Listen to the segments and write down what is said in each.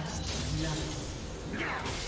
First love.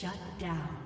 Shut down.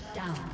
Shut down.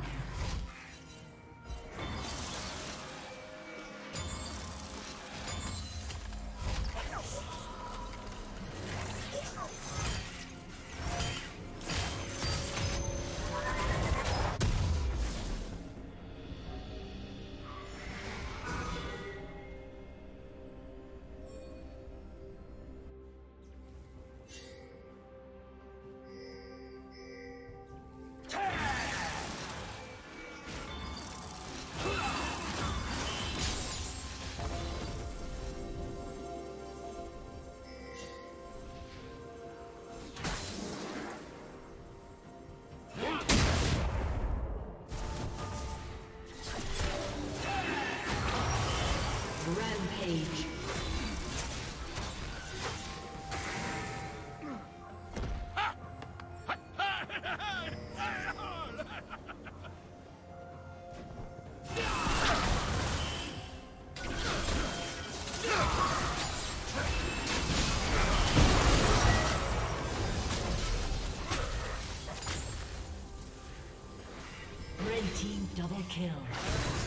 Double kill.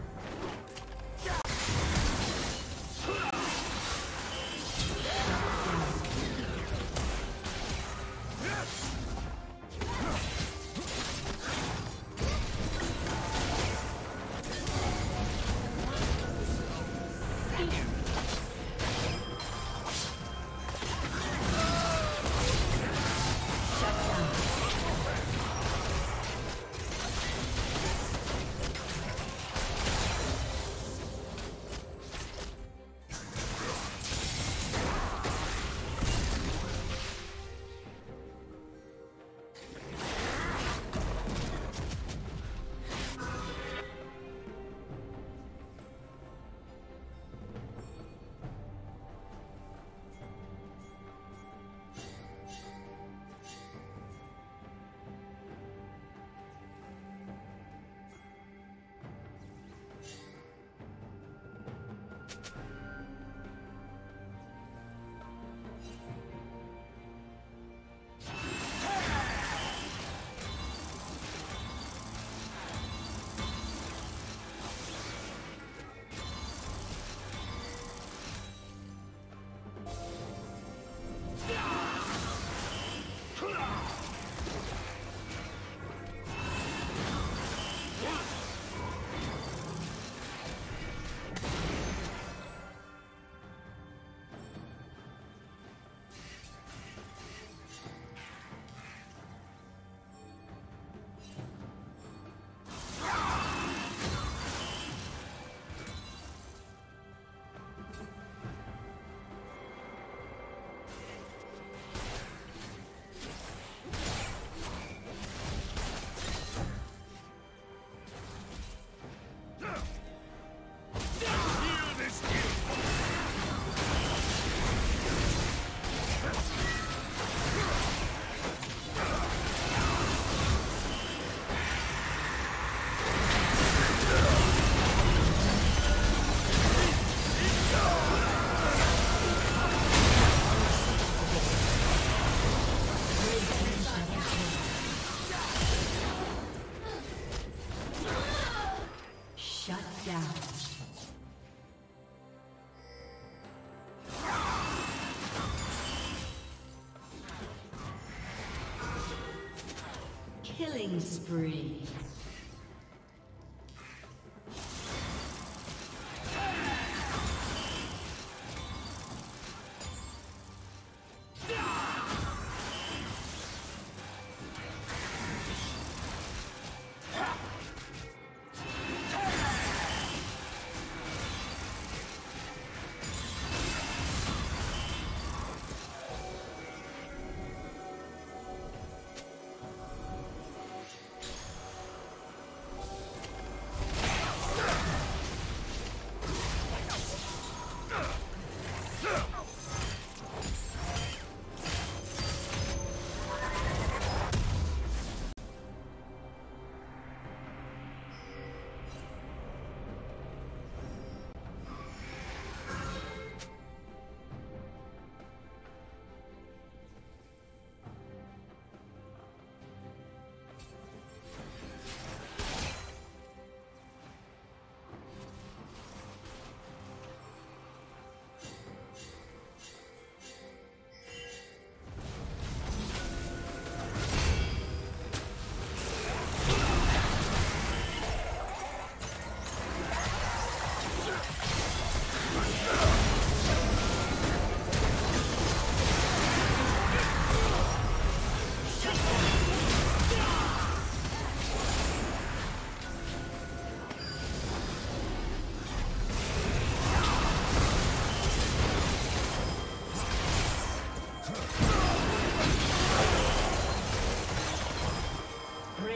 Killing spree.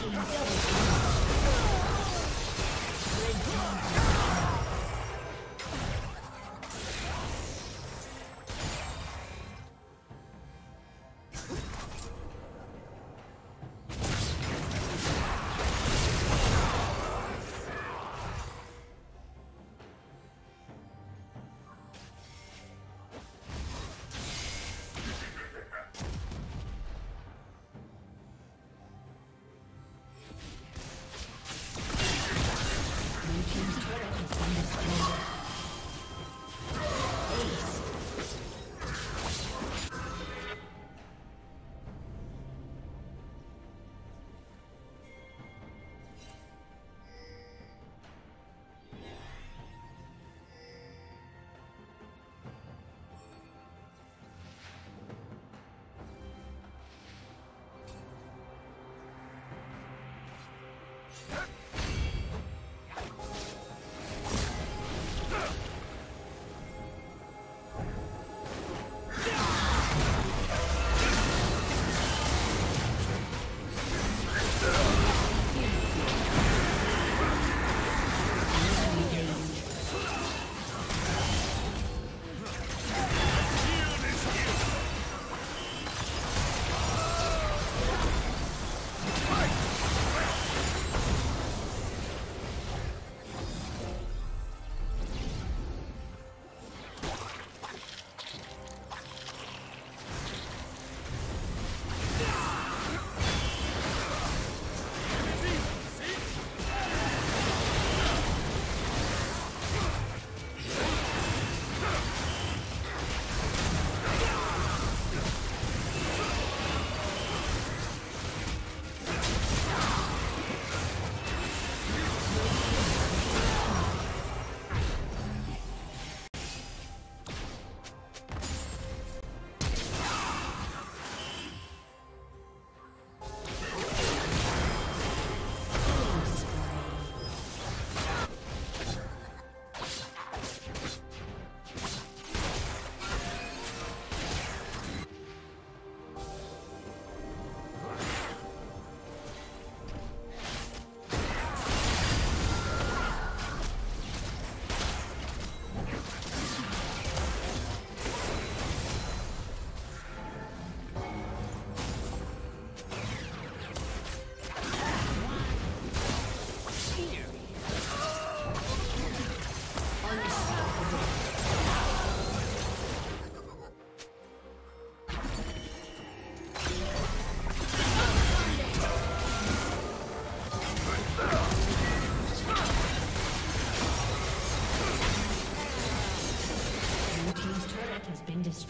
Double kill. Red team.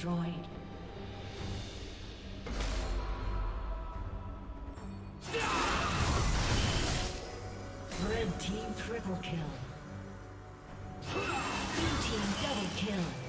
Destroyed. Red team triple kill. Blue team double kill.